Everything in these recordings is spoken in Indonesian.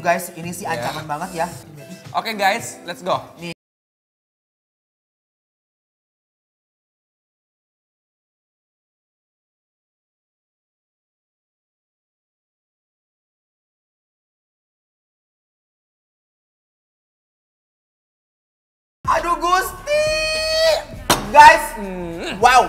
dulu guys, ini sih ancaman banget ya. Oke guys, let's go. Nih. Aduh Gusti! Guys, wow.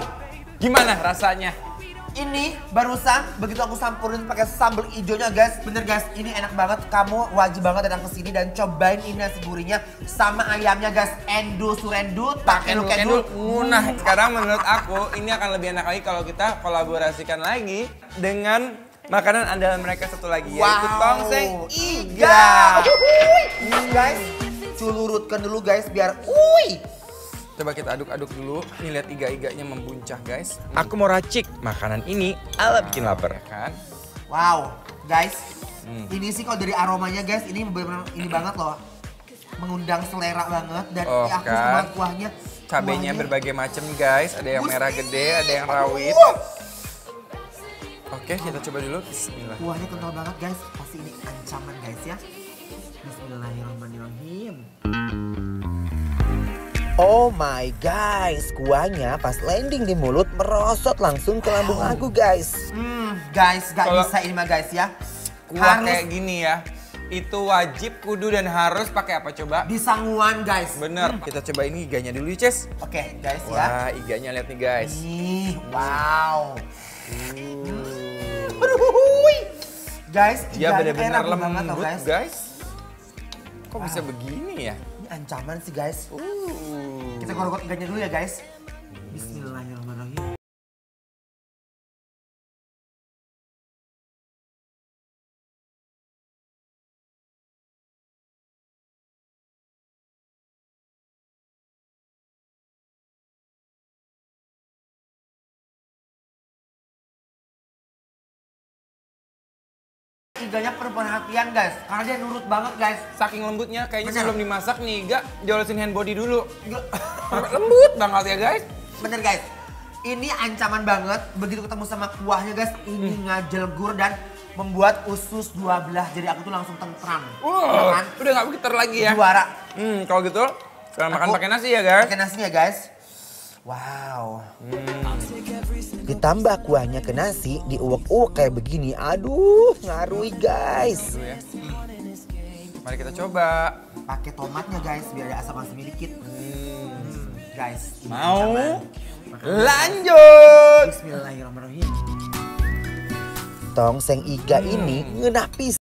Gimana rasanya? Ini barusan begitu aku sampurin pakai sambal hijaunya guys. Bener guys, ini enak banget. Kamu wajib banget datang ke sini dan cobain ini nasi gurihnya sama ayamnya guys. Endu surendu, pakai Kendul, kendul. kendul. Nah, sekarang menurut aku ini akan lebih enak lagi kalau kita kolaborasikan lagi dengan makanan andalan mereka satu lagi yaitu tongseng iga. Wuih. Guys, culurutkan dulu guys biar uy. Coba kita aduk-aduk dulu. Nih lihat iga-iganya membuncah, guys. Aku mau racik makanan ini ala bikin lapar. Ya kan? Wow, guys. Hmm. Ini sih kalau dari aromanya guys, ini benar-benar ini banget loh. Mengundang selera banget dan Oh, aku kan. sama kuahnya. Cabenya kuahnya- berbagai macam, guys. Ada yang Gusti. merah gede, ada yang rawit. Wah, Oke, kita coba dulu. Bismillah. Kuahnya kental banget guys. Pasti ini ancaman guys ya. Bismillahirrahmanirrahim. Oh my guys, kuahnya pas landing di mulut merosot langsung ke lambung aku guys. Hmm, guys, gak Kalau- bisa ini mah guys ya. Kuah Harus kayak gini ya. Itu wajib, kudu, dan harus pakai apa coba? disangguan guys. Bener. Kita coba ini iganya dulu, Ces. Oke guys ya. Wah, iganya lihat nih, guys. Ih, wow. Aduh, hui. Guys, Dia benar-benar lembut, guys. Kok bisa begini ya? Ancaman sih guys. Uh. Kita gorok iganya dulu ya guys. Bismillahirrahmanirrahim. Iganya perlu perhatian guys, karena dia nurut banget guys. Saking lembutnya, kayaknya Bener. sebelum dimasak nih, Iga jolosin hand body dulu. Nggak- Lembut banget ya, guys. Bener guys, ini ancaman banget. Begitu ketemu sama kuahnya guys, ini Hmm. ngajelgur dan membuat usus dua belah. Jadi aku tuh langsung tentram. Ya kan? udah gak begitu lagi ya. Juara. Hmm, kalau gitu, sekarang makan pakai nasi ya, guys. Pakai nasinya guys. Wow. Hmm. Ditambah kuahnya ke nasi, diuwek-uwek kayak begini. Aduh, ngaruhi guys. Ya. Mari kita coba. Pakai tomatnya guys, biar ada asam asamnya dikit. Hmm. Guys, ini Mau? Lanjut. Bismillahirrahmanirrahim. Tongseng iga ini ngenah pisan.